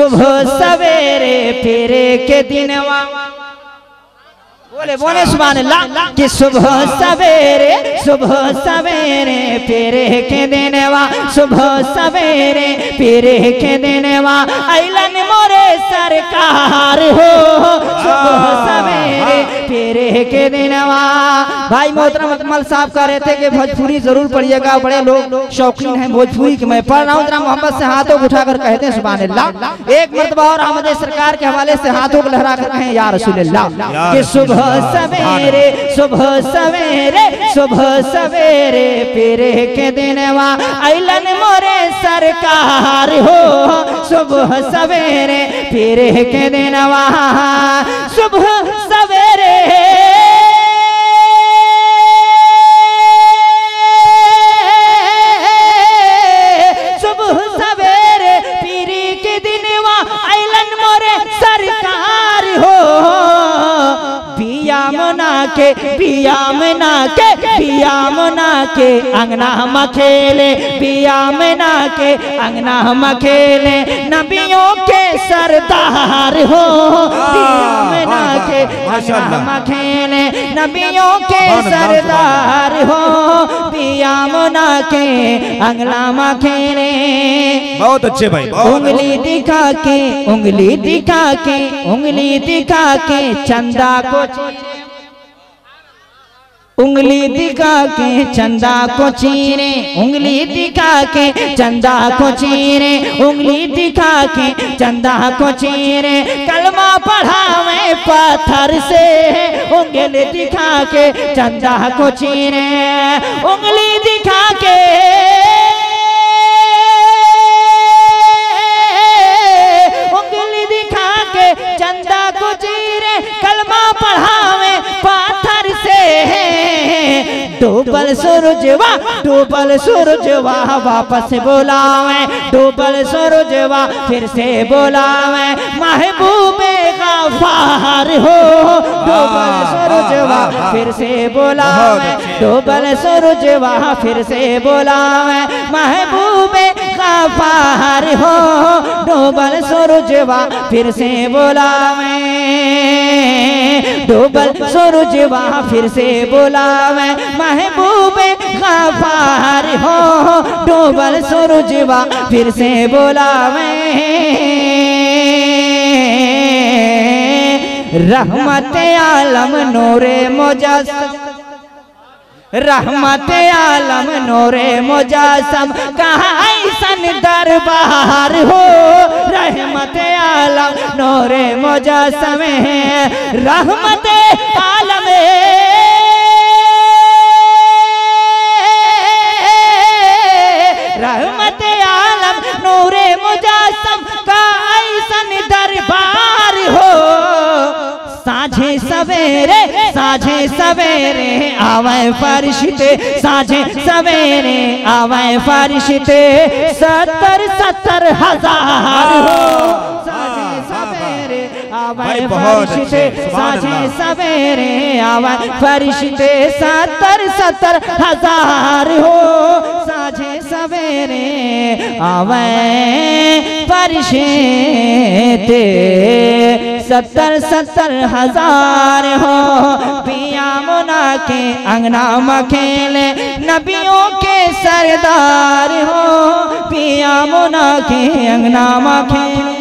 सुबह सवेरे फेरे के दिनवा बोले बोले सुबह कि सुबह सवेरे सुबह सवेरे पेरे के देनेवा सुबह सवेरे पेरे के देनेवा ऐलन मोरे सरकार हो। सुबह पेरे के देनेवा भाई मोहतरम अकमल साहब कह रहे थे कि भोजपुरी ज़रूर पढ़िएगा बड़े लोग शौकीन हैं भोजपुरी की। मैं पढ़ रहा हूँ मोहम्मद से हाथों को उठाकर कहते हैं सुबह अल्लाह एक मरतबा और अहमद सरकार के हवाले से हाथों को लहरा कर कहें या रसूल अल्लाह कि सुबह सवेरे सुबह सवेरे सुबह सवेरे पेरे के दिनवा ऐलन मोरे सरकार हो सुबह सवेरे पेरे के दिनवा सुबह सवेरे मोरे सरकार हो। पिया मना के पिया मना के पिया मना के अंगना हम मखेले पिया मना के अंगना हम मखेले नबियों के सरदार हो। पिया मना के अंगना मखेले नबियों के सरदार हो। पिया मना के अंगना मखेले बहुत अच्छे भाई उंगली दिखा के उंगली दिखा के उंगली दिखा के चंदा को। उंगली दिखा के चंदा को चीरे। उंगली दिखा के चंदा को चीरे। उंगली दिखा के चंदा को चीरे। कलमा पढ़ा पढ़ावे पत्थर से। उंगली दिखा के चंदा को चीरे। उंगली दिखा के डूबल सूरजवा डूबल सूरजवा वापस बोलावे डूबल सूरजवा फिर से बोलावे महबूबे गफार हो। डूबल सूरजवा फिर से बोलावे डूबल सूरजवा फिर से बोलावे महबूबे बाहर हो। डूबल सूरजवा फिर से बोलावे डूबल सूरजवा फिर से बोलावे महबूबे गफार हो। डूबल सूरजवा फिर से बोलावे रहमत आलम नोरे मोजस रहमत आलम नूरे मुजासम। कहाँ दरबार हो? रहमत आलम नूरे मुजासम रहमत आलम सवेरे साझे सवेरे आवे फरिश्ते साझे सवेरे आवे फरिश्ते। सत्तर सत्तर हज़ार हो। साझे सवेरे आवे भाई बहुत फरिश्ते साझे। सवेरे आवे फरिश्ते। सत्तर सत्तर हज़ार हो। साझे सवेरे आवे फरिश्ते। सत्तर सत्तर हज़ार हो। पिया मुना के अंगना मखेले, नबियों के सरदार हो। पिया मुना के अंगना मखेले।